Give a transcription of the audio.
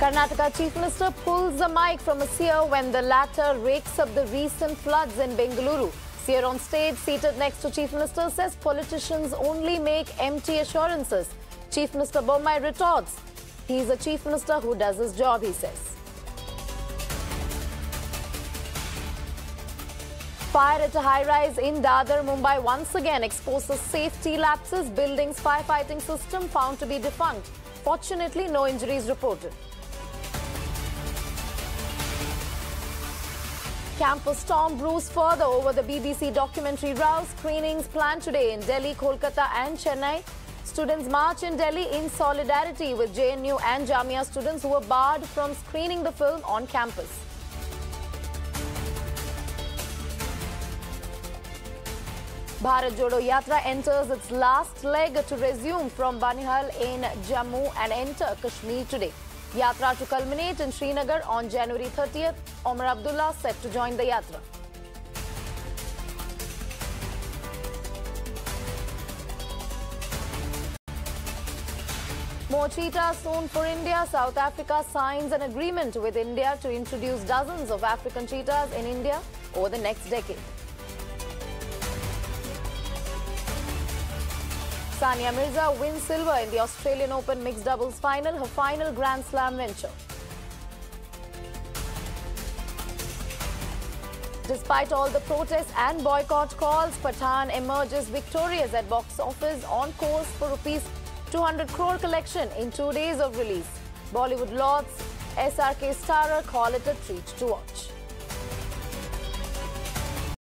Karnataka Chief Minister pulls the mic from a seer when the latter rakes up the recent floods in Bengaluru. Seer on stage, seated next to Chief Minister, says politicians only make empty assurances. Chief Minister Bommai retorts, he's a Chief Minister who does his job, he says. Fire at a high-rise in Dadar, Mumbai once again exposes safety lapses. Building's firefighting system found to be defunct. Fortunately, no injuries reported. Campus storm brews further over the BBC documentary Row. Screenings planned today in Delhi, Kolkata and Chennai. Students march in Delhi in solidarity with JNU and Jamia students who were barred from screening the film on campus. Bharat Jodo Yatra enters its last leg to resume from Banihal in Jammu and enter Kashmir today. Yatra to culminate in Srinagar on January 30th. Omar Abdullah set to join the Yatra. More cheetahs soon for India. South Africa signs an agreement with India to introduce dozens of African cheetahs in India over the next decade. Sania Mirza wins silver in the Australian Open mixed doubles final, her final Grand Slam venture. Despite all the protests and boycott calls, Pathaan emerges victorious at box office on course for rupees 200 crore collection in two days of release. Bollywood lauds SRK starrer call it a treat to watch.